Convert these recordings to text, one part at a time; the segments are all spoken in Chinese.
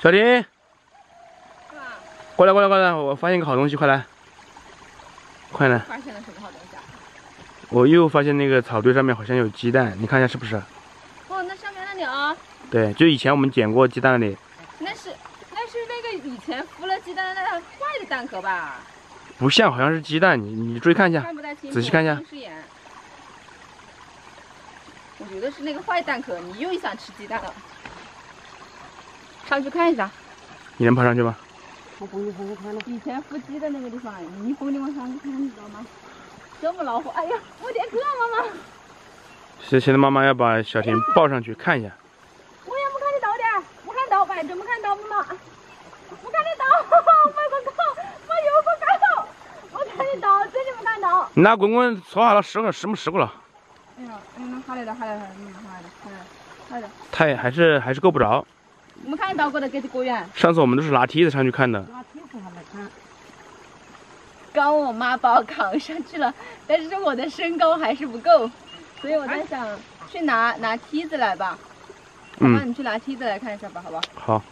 小林，过来过来过来，我发现个好东西，快来，快来！发现了什么好东西啊？我又发现那个草堆上面好像有鸡蛋，你看一下是不是？哦，那上面那里啊？对，就以前我们捡过鸡蛋那里。那是那是那个以前孵了鸡蛋的那个坏的蛋壳吧？不像，好像是鸡蛋，你你注意看一下，仔细看一下。我觉得是那个坏蛋壳，你又想吃鸡蛋了？上去看一下。你能爬上去吗？我风你上去看了。以前孵鸡的那个地方，你风你往上去看，你知道吗？这么老火，哎呀，我点哥妈妈。现现在妈妈要把小婷抱上去看一下。我也没看得到的，没看到，反正没看到妈妈。没看得到，没个高，没有个高，没看得到，真的没看到。拿棍棍戳好了，试过，什么试过了？哎呀，嗯，好来了，好来了，嗯，好来了，好来了，好来了。太还是还是够不着。没看到过的，给的果园。上次我们都是拿梯子上去看的。拿梯子上来看。刚我妈把我扛上去了，但是我的身高还是不够，所以我在想去拿拿梯子来吧。嗯。你去拿梯子来看一下吧，好不好？好。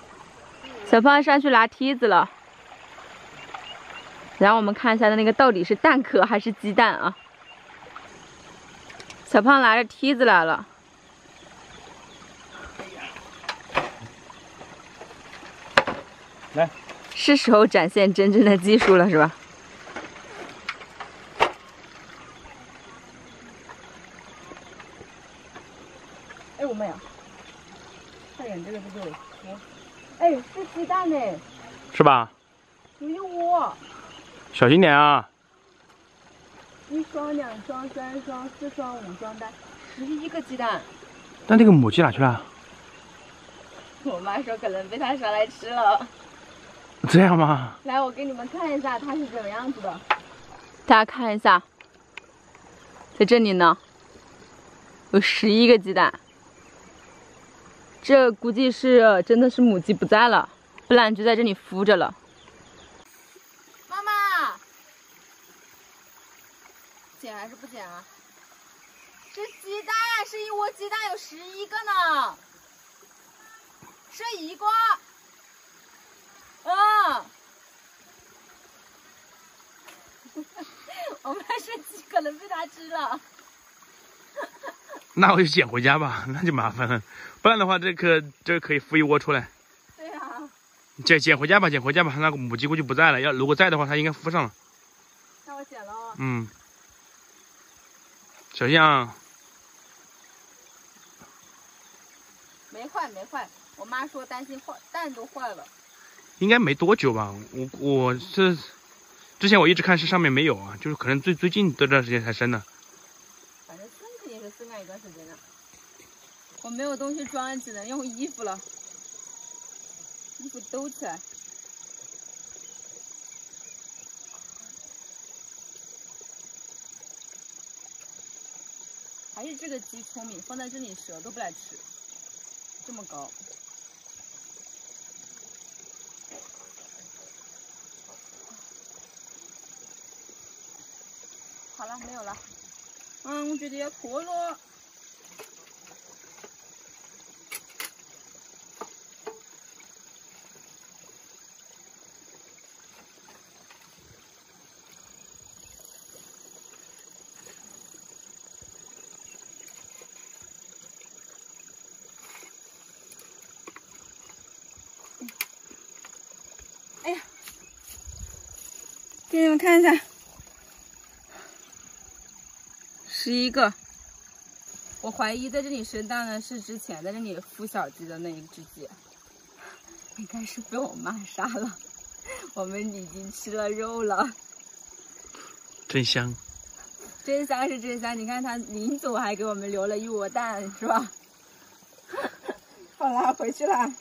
小胖上去拿梯子了，然后我们看一下它那个到底是蛋壳还是鸡蛋啊？小胖拿着梯子来了，来，是时候展现真正的技术了，是吧？哎，我没有，太远这个不对，哎，是鸡蛋呢，是吧？有一窝，小心点啊！一双、两双、三双、四双、五双蛋，十一个鸡蛋。那那个母鸡哪去了？我妈说可能被它杀来吃了。这样吗？来，我给你们看一下它是怎么样子的。大家看一下，在这里呢，有十一个鸡蛋。这估计是真的是母鸡不在了，不然就在这里孵着了。妈妈捡还是不捡啊？是鸡蛋，是一窝鸡蛋，有十一个呢。是一个，嗯。我们生鸡可能被它吃了。那我就捡回家吧，那就麻烦了。不然的话，这可这可以孵一窝出来。对呀。捡捡回家吧，捡回家吧。那个母鸡估计不在了，要如果在的话，它应该孵上了。那我捡了。嗯。小心啊！没坏没坏，我妈说担心坏蛋都坏了。应该没多久吧？我我是之前我一直看是上面没有啊，就是可能最最近这段时间才生的。反正生肯定是生了一段时间了。我没有东西装，只能用衣服了。衣服兜起来。还是这个鸡聪明，放在这里蛇都不来吃，这么高。好了，没有了。嗯，我觉得要脱了。给你们看一下，十一个。我怀疑在这里生蛋的是之前在这里孵小鸡的那一只鸡，应该是被我妈杀了。我们已经吃了肉了，真香！真香是真香，你看它临走还给我们留了一窝蛋，是吧？好啦，回去啦。